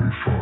45.